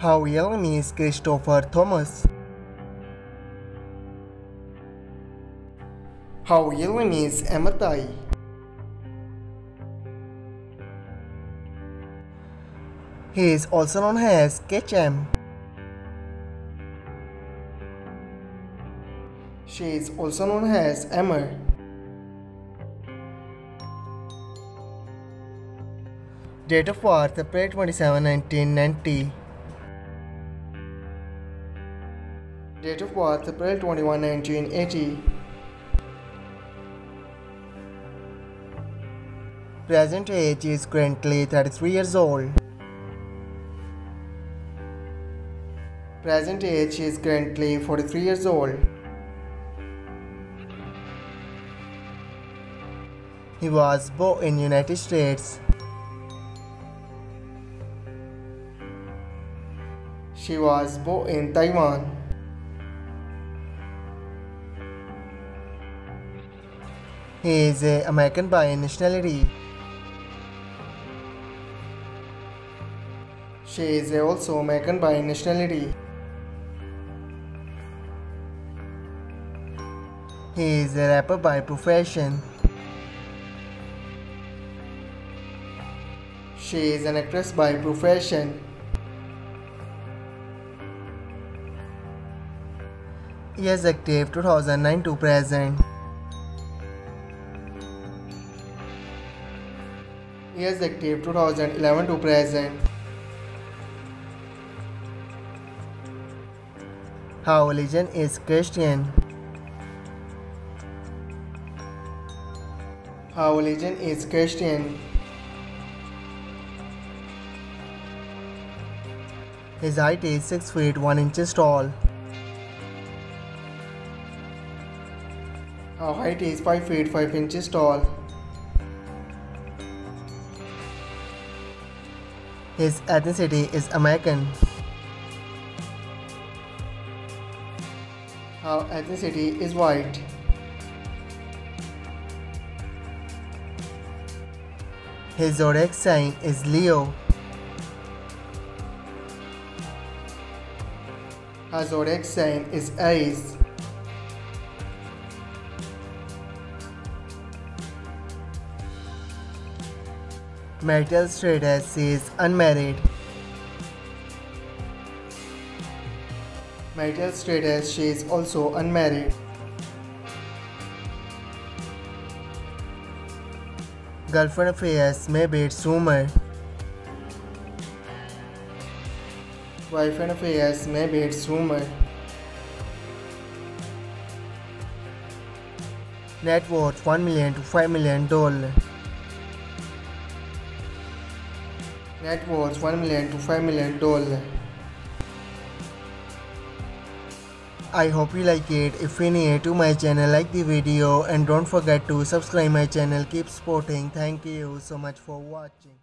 How young is Christopher Thomas? How young is Amber Tai? He is also known as K Camp. She is also known as Amber. Date of birth April 27, 1990. Date of birth April 21, 1980. Present age is currently 33 years old. Present age is currently 43 years old. He was born in United States. She was born in Taiwan. He is a American by nationality. She is also American by nationality. He is a rapper by profession. She is an actress by profession. He is active 2009 to present. He is active 2011 to present. Her religion is Christian. Her religion is Christian. His height is 6 feet 1 inches tall. Her height is 5 feet 5 inches tall. His uh, ethnicity is American. Uh, Her ethnicity is white. His zodiac sign is Leo. Her zodiac sign is Aries. Marital status is unmarried. Marital status she is also unmarried. Girlfriend affairs may be its rumor. Boyfriend affairs may be its rumor. Net worth 1 million to 5 million dollar. Net worth 1 million to 5 million dollar. I hope you like it. If you're new to my channel, like the video and don't forget to subscribe my channel. Keep supporting. Thank you so much for watching.